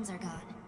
friends are gone.